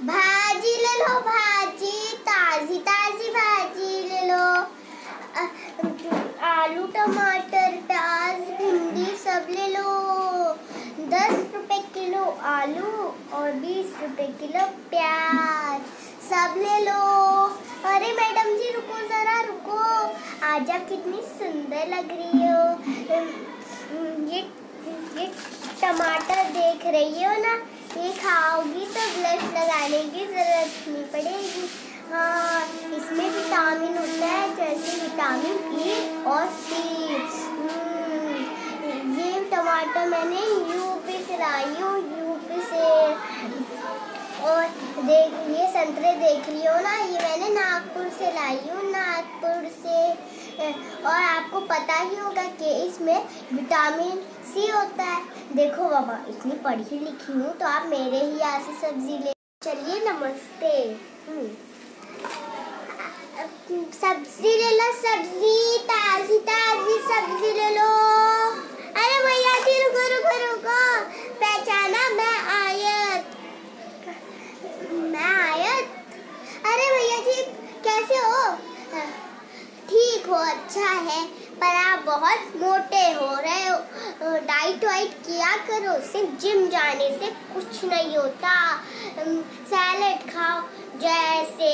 भाजी ले लो, भाजी। ताजी ताजी भाजी ले लो। आलू, टमाटर, प्याज, भिंडी सब ले लो। दस रुपए किलो आलू और बीस रुपए किलो प्याज सब ले लो। अरे मैडम जी, रुको जरा, रुको। आजा, कितनी सुंदर लग रही हो। ये ये टमाटर देख रही हो ना? ये खाओगी ब्लश लगाने की ज़रूरत नहीं पड़ेगी। हाँ इसमें विटामिन होता है जैसे विटामिन ई और सी हम्म, ये टमाटर मैंने यूपी से लाई हूँ यूपी से। और देख ये संतरे देख रही हो ना ये मैंने नागपुर से लाई हूँ नागपुर से और आपको पता ही होगा कि इसमें विटामिन सी होता है। देखो बाबा, इतनी पढ़ी लिखी हूँ तो आप मेरे ही यहाँ से सब्ज़ी ले चलिए, नमस्ते। हम्म। सब्ज़ी ले लो, सब्ज़ी, ताजी ताजी सब्ज़ी ले लो। अरे भैया जी, रुको रुको रुको। पहचाना, मैं आयत। मैं आयत? अरे भैया जी, कैसे हो? हो अच्छा है, पर आप बहुत मोटे हो रहे हो। डाइट वाइट किया करो, सिर्फ़ जिम जाने से कुछ नहीं होता। सैलेड खाओ, जैसे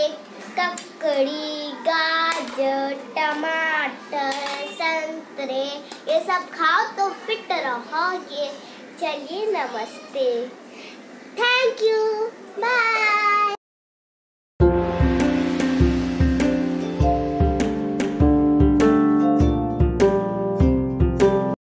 ककड़ी, गाजर, टमाटर, संतरे, ये सब खाओ तो फिट रहोगे। चलिए नमस्ते।